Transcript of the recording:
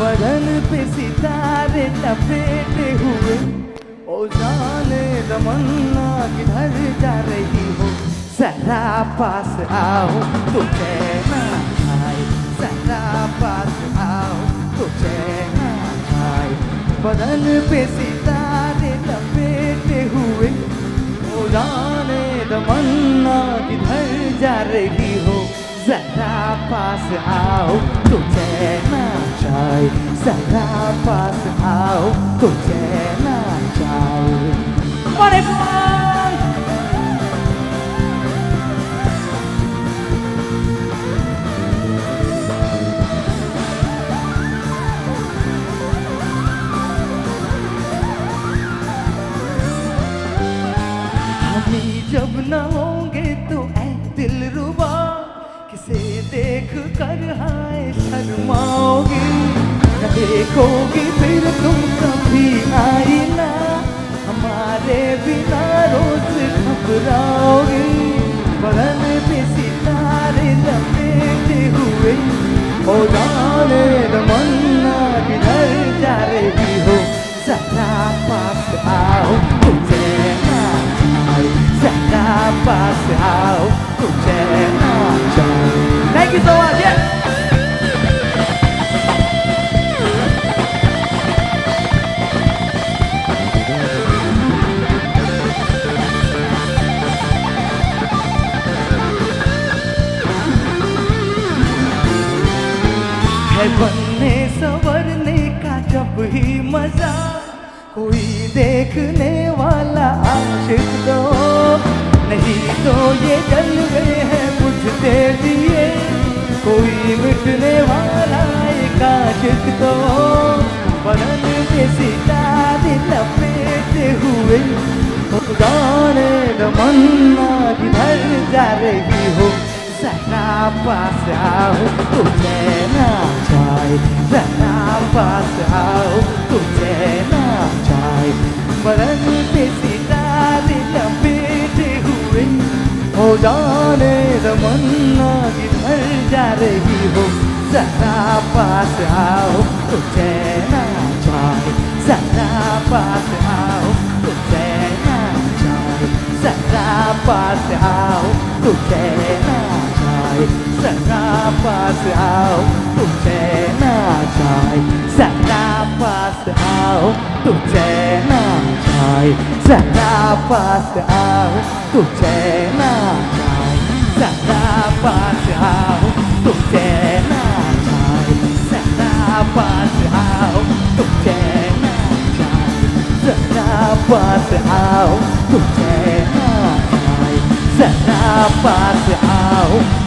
बदन पे सितारे लपेटे हुए। ओ जाने तमन्ना किधर जा रही हो। जरा पास आओ तो कहना आए। जरा पास आओ तो कहना आए। बदन पे सितारे लपेटे हुए। ओ जाने तमन्ना किधर जा रही हो। जरा पास आओ तो कहना Zapraszaj, zapraszaj, au, kucena czaj. Butterfly! हमें जब ना होंगे तो ऐ दिल रुबा किसे देख कर हाय शर्मा देखोगी फिर तुम कभी आई ना हमारे बिना रोज घबराओगी। बगल में सितारे लपेटे हुए। ओ जाने तमन्ना किधर जा रही हो। सदा पास आओ, तुझे ना चाहे जरा पास आओ, तुझे ना चाहे Thank you so much. बनने सवरने का जब ही मज़ा कोई देखने वाला आशिक दो। नहीं तो ये जलवे हैं बुझते दिए कोई मिटने वाला एक आशिक दो। बदन के सितारे लपेटे हुए गाने तमन्ना किधर जा रही हो। जरा पास आओ तुझे ना và sao cũng sẽ là trai mà đã như thế gì ta đi làm việc thì huyền hồ gió để giờ muốn gì thấy ra để hi vọng giả ra sao cũng sẽ là trai giả ra và sao cũng sẽ là trai giả ra và sao cũng sẽ na trời giảng na pa sao tu che na trời giảng na pa sao tu che na trời giảng na pa sao tu che na trời giảng na pa sao tu che na trời giảng na pa sao tu che na trời giảng na pa sao